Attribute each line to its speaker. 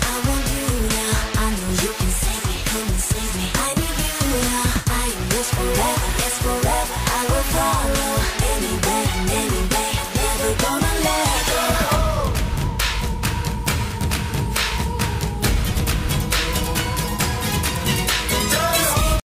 Speaker 1: I want you.